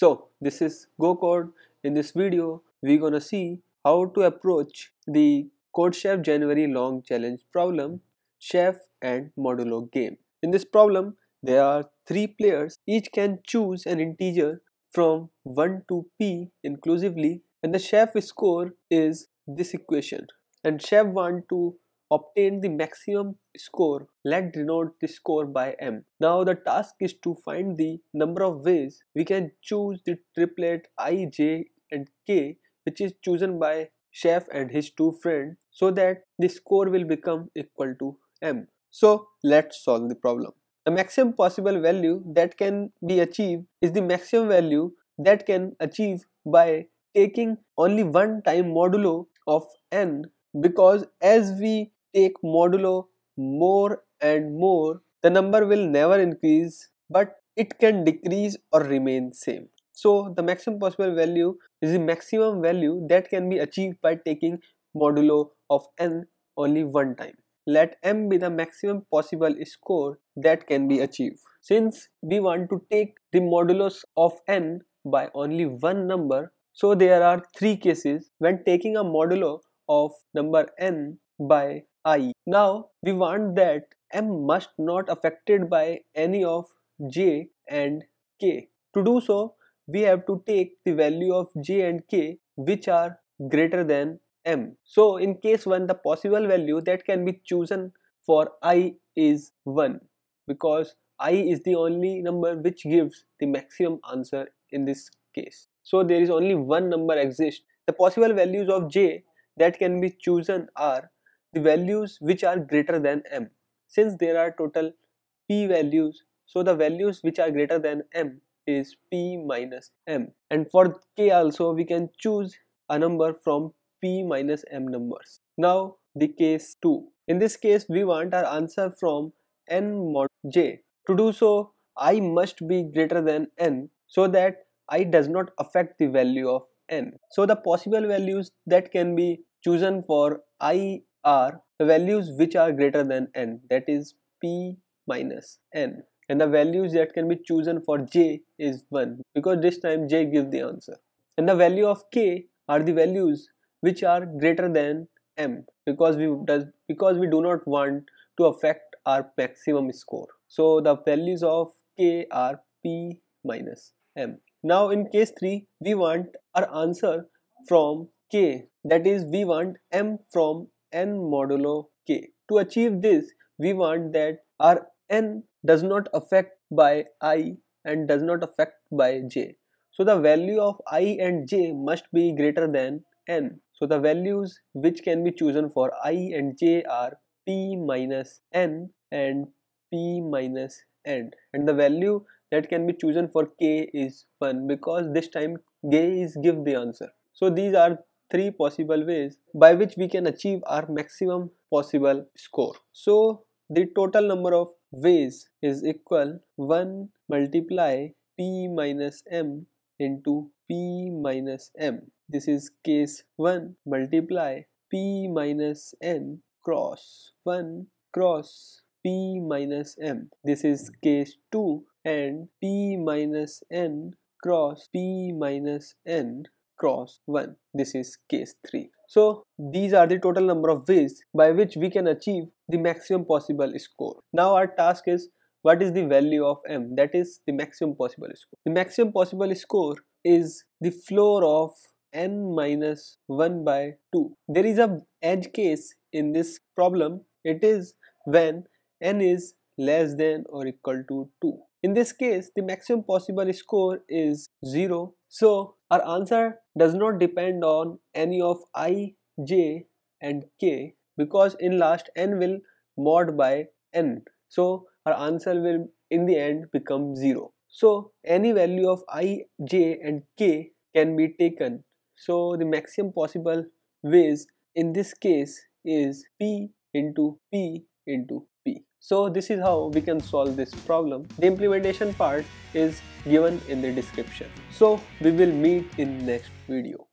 So this is Go Code. In this video, we're gonna see how to approach the CodeChef January long challenge problem, chef and modulo game. In this problem, there are three players. Each can choose an integer from 1 to p inclusively and the chef score is this equation and chef want to obtain the maximum score. Let denote the score by m. Now the task is to find the number of ways we can choose the triplet i j and k which is chosen by chef and his two friends so that the score will become equal to m. So let's solve the problem. The maximum possible value that can be achieved is the maximum value that can achieve by taking only one time modulo of n because as we take modulo more and more the number will never increase but it can decrease or remain same. So the maximum possible value is the maximum value that can be achieved by taking modulo of n only one time. Let m be the maximum possible score that can be achieved. Since we want to take the modulus of n by only one number so there are three cases. When taking a modulo of number n by i. Now we want that m must not affected by any of j and k. To do so, we have to take the value of j and k which are greater than m. So in case 1 the possible value that can be chosen for i is 1 because i is the only number which gives the maximum answer in this case. So there is only one number exists. The possible values of j that can be chosen are the values which are greater than m. Since there are total p values, so the values which are greater than m is p minus m. And for k also we can choose a number from p minus m numbers. Now the case 2. In this case we want our answer from n mod j. To do so i must be greater than n so that i does not affect the value of n. So the possible values that can be chosen for i are the values which are greater than n that is p minus n. And the values that can be chosen for j is 1 because this time j gives the answer. And the value of k are the values which are greater than m because we does because we do not want to affect our maximum score. So the values of k are p minus m. Now in case 3 we want our answer from k that is we want m from n modulo k. To achieve this we want that our n does not affect by i and does not affect by j. So the value of i and j must be greater than n. So the values which can be chosen for i and j are p minus n and p minus n and the value that can be chosen for k is 1 because this time k is give the answer. So these are three possible ways by which we can achieve our maximum possible score. So the total number of ways is equal 1 multiply p minus m into p minus m. This is case 1 multiply p minus n cross 1 cross p minus m. This is case 2 and p minus n cross p minus n cross 1. This is case 3. So these are the total number of ways by which we can achieve the maximum possible score. Now our task is what is the value of m that is the maximum possible score. The maximum possible score is the floor of n minus 1 by 2. There is a edge case in this problem. It is when n is less than or equal to 2. In this case, the maximum possible score is 0. So our answer does not depend on any of i, j and k because in last n will mod by n. So our answer will in the end become 0. So any value of i, j and k can be taken. So the maximum possible ways in this case is p into p into p. So this is how we can solve this problem. The implementation part is given in the description. So we will meet in next video.